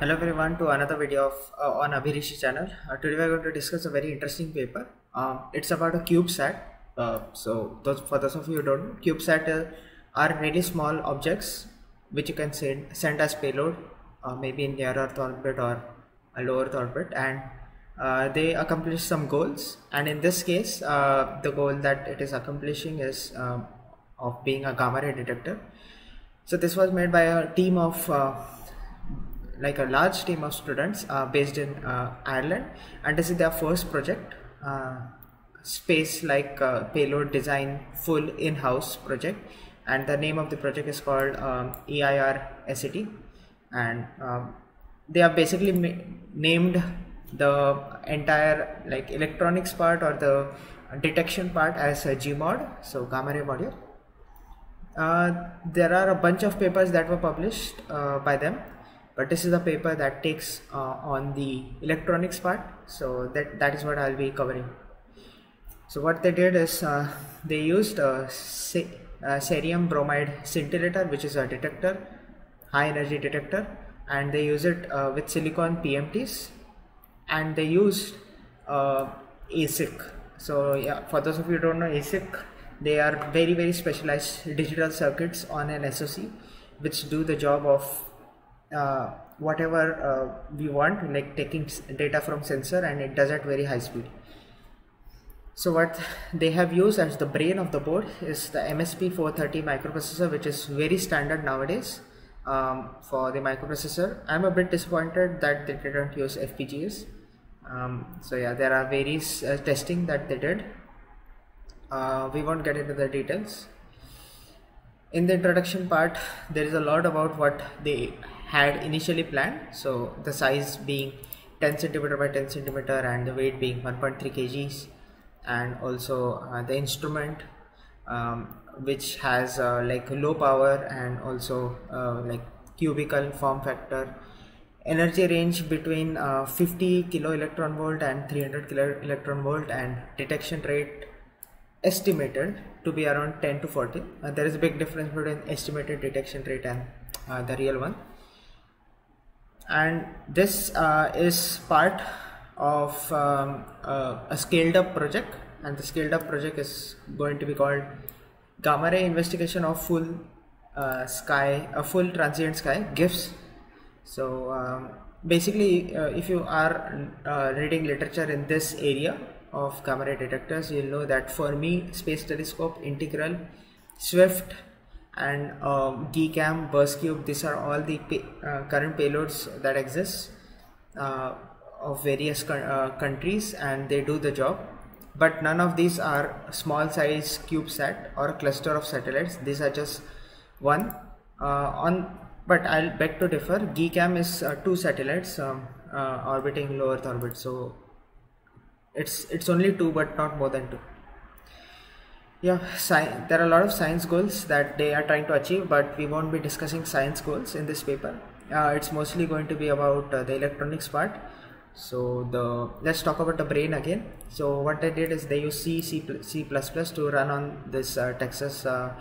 Hello everyone to another video of uh, on Abhirishi channel. Uh, today we are going to discuss a very interesting paper. Um, it's about a CubeSat. Uh, so those, for those of you who don't know, CubeSat uh, are really small objects which you can send, send as payload, uh, maybe in near Earth orbit or a low Earth orbit, and uh, they accomplish some goals. And in this case, the goal that it is accomplishing is um, of being a gamma ray detector. So this was made by a team of like a large team of students uh, based in uh, Ireland, and this is their first project, uh, space like uh, payload design full in-house project, and the name of the project is called um, EIR SET, and um, they have basically named the entire like electronics part or the detection part as a GMOD, so gamma ray module. Uh, there are a bunch of papers that were published uh, by them but this is the paper that takes uh, on the electronics part. So that that is what i'll be covering. So what they did is uh, they used a cerium bromide scintillator which is a detector high energy detector and they use it uh, with silicon pmts and they used uh, asic so yeah for those of you who don't know asic they are very very specialized digital circuits on an soc which do the job of uh, whatever uh, we want like taking data from sensor and it does at very high speed. So what they have used as the brain of the board is the msp 430 microprocessor which is very standard nowadays um, for the microprocessor. I'm a bit disappointed that they didn't use fpgas um, so yeah there are various uh, testing that they did. Uh, we won't get into the details. In the introduction part there is a lot about what they had initially planned so the size being 10 centimeter by 10 centimeter and the weight being 1.3 kgs and also uh, the instrument um, which has uh, like low power and also uh, like cubical form factor. Energy range between uh, 50 kilo electron volt and 300 kilo electron volt and detection rate estimated to be around 10 to 40 uh, there is a big difference between estimated detection rate and uh, the real one and this uh, is part of um, uh, a scaled up project. And the scaled up project is going to be called gamma ray investigation of full uh, sky a full transient sky GIFS so um, basically uh, if you are reading literature in this area of gamma ray detectors you'll know that Fermi Space Telescope, Integral, Swift and um, GECAM, BurstCube these are all the pay, uh, current payloads that exist uh, of various uh, countries and they do the job. But none of these are small size CubeSat or cluster of satellites. These are just one. Uh, on but I'll beg to differ. GECAM is uh, two satellites um, uh, orbiting low earth orbit. So it's it's only two but not more than two yeah there are a lot of science goals that they are trying to achieve but we won't be discussing science goals in this paper. Uh, it's mostly going to be about uh, the electronics part. So the let's talk about the brain again. So what they did is they use c c, c++ to run on this uh, texas uh,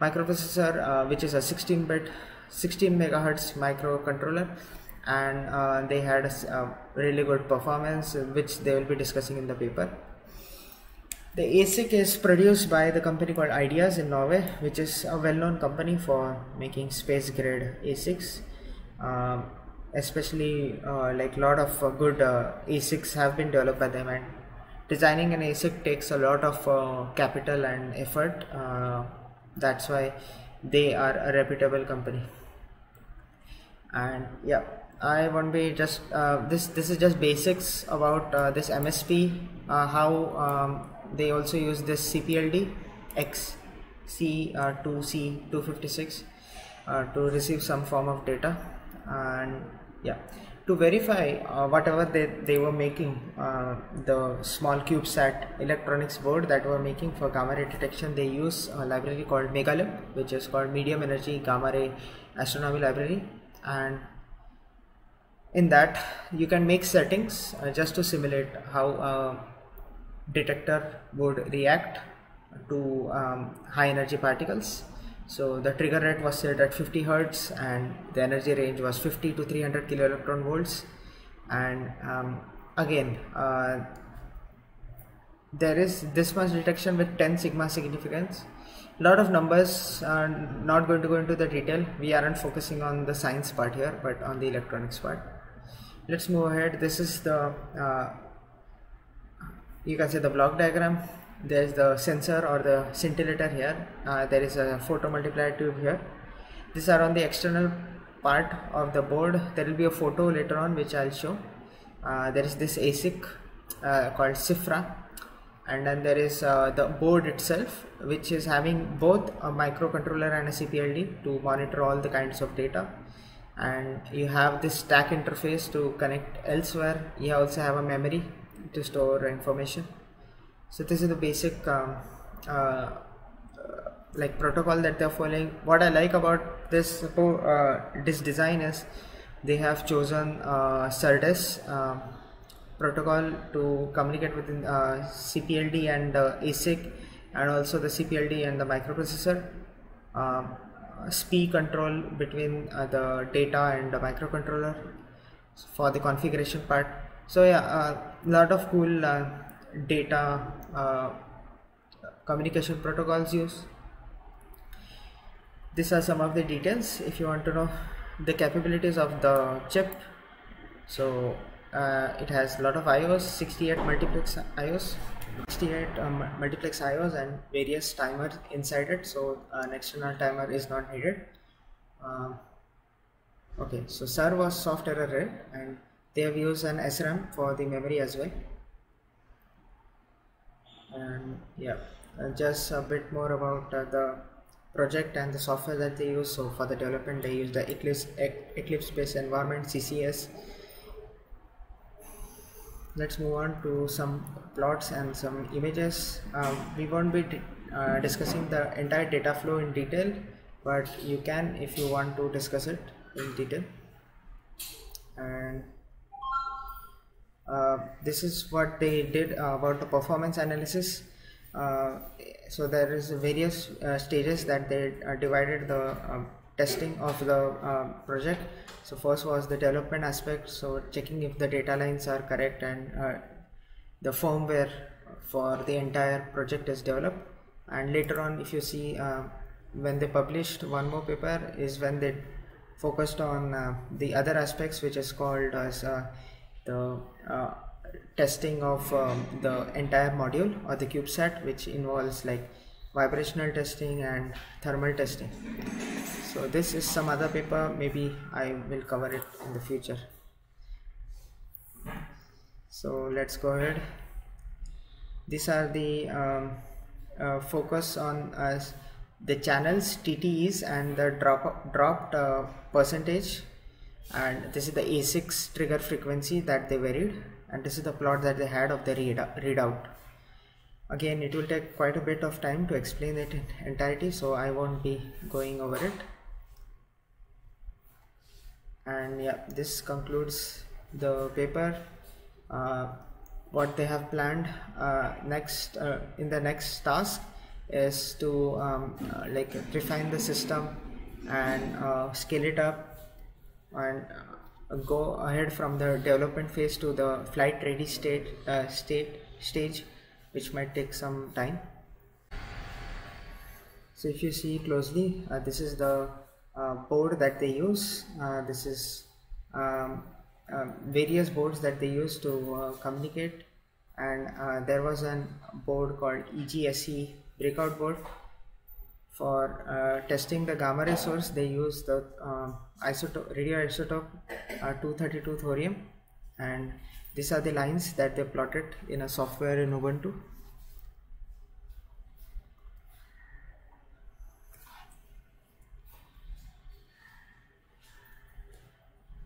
microprocessor uh, which is a 16 bit 16 megahertz microcontroller. And uh, they had a, a, really good performance which they will be discussing in the paper the asic is produced by the company called ideas in norway which is a well-known company for making space grade asics um, especially uh, like a lot of uh, good uh, asics have been developed by them and designing an asic takes a lot of uh, capital and effort uh, that's why they are a reputable company and yeah I won't be just uh, this. This is just basics about this MSP. How um, they also use this CPLD X C two C two fifty six to receive some form of data, and yeah, to verify uh, whatever they, they were making uh, the small CubeSat electronics board that were making for gamma ray detection they use a library called MEGAlib which is called medium energy gamma ray astronomy library. And in that you can make settings uh, just to simulate how a detector would react to um, high energy particles. So the trigger rate was set at 50 hertz and the energy range was 50 to 300 kilo electron volts. And um, again uh, there is this much detection with 10 sigma significance. Lot of numbers are not going to go into the detail. We aren't focusing on the science part here but on the electronics part. Let's move ahead. This is the uh, you can see the block diagram. There is the sensor or the scintillator here. Uh, there is a photomultiplier tube here. These are on the external part of the board. There will be a photo later on which I'll show. Uh, there is this ASIC uh, called SIPHRA. And then there is uh, the board itself which is having both a microcontroller and a CPLD to monitor all the kinds of data. And you have this stack interface to connect elsewhere. You also have a memory to store information. So this is the basic um, uh, like protocol that they're following. What I like about this uh, this design is they have chosen uh, SerDes um, protocol to communicate within uh, CPLD and uh, ASIC and also the CPLD and the microprocessor. Um, SPI control between uh, the data and the microcontroller for the configuration part so yeah a uh, lot of cool uh, data uh, communication protocols used. These are some of the details. If you want to know the capabilities of the chip so uh, it has a lot of IOs 68 multiplex IOs 68 um, multiplex IOs and various timers inside it. So an external timer is not needed. Um, okay so SER was soft error rate and they have used an SRAM for the memory as well. And yeah just a bit more about uh, the project and the software that they use. So for the development they use the eclipse eclipse based environment ccs let's move on to some plots and some images. Um, we won't be uh, discussing the entire data flow in detail but you can if you want to discuss it in detail. And uh, this is what they did uh, about the performance analysis. Uh, so there is various uh, stages that they uh, divided the um, testing of the um, project. So first was the development aspect so checking if the data lines are correct and the firmware for the entire project is developed. And later on if you see when they published one more paper is when they focused on uh, the other aspects which is called as uh, the uh, testing of um, the entire module or the CubeSat which involves like vibrational testing and thermal testing. So this is some other paper. Maybe I will cover it in the future. So let's go ahead. These are the um, uh, focus on uh, the channels TTEs and the drop dropped uh, percentage and this is the ASIC trigger frequency that they varied. And this is the plot that they had of the readout. Again it will take quite a bit of time to explain it in entirety so I won't be going over it. And yeah this concludes the paper. Uh, what they have planned uh, next uh, in the next task is to um, uh, like refine the system and uh, scale it up and uh, go ahead from the development phase to the flight ready state uh, state stage which might take some time. So if you see closely uh, this is the uh, board that they use. Uh, this is um, uh, various boards that they use to communicate. And there was a board called EGSE breakout board for uh, testing the gamma ray source they use the uh, isotope radioisotope uh, 232 thorium. And these are the lines that they plotted in a software in ubuntu.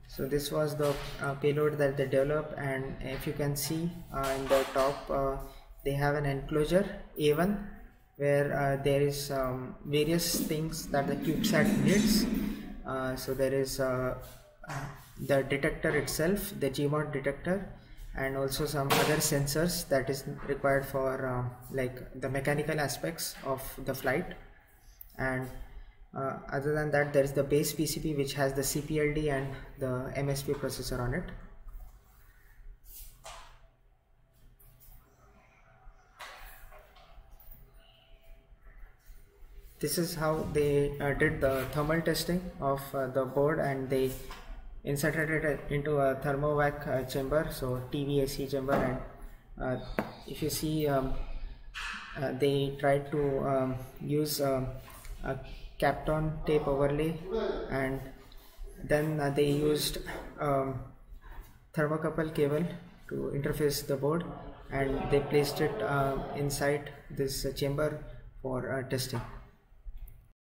So this was the uh, payload that they developed. And if you can see uh, in the top uh, they have an enclosure a1 where uh, there is um, various things that the CubeSat needs. Uh, so there is uh, the detector itself, the Gmod detector, and also some other sensors that is required for uh, like the mechanical aspects of the flight. And uh, other than that there is the base PCB which has the CPLD and the MSP processor on it this is how they uh, did the thermal testing of uh, the board and they inserted it into a thermovac uh, chamber so TVAC chamber. And uh, if you see um, uh, they tried to um, use um, a Kapton tape overlay and then uh, they used um, thermocouple cable to interface the board and they placed it inside this chamber for testing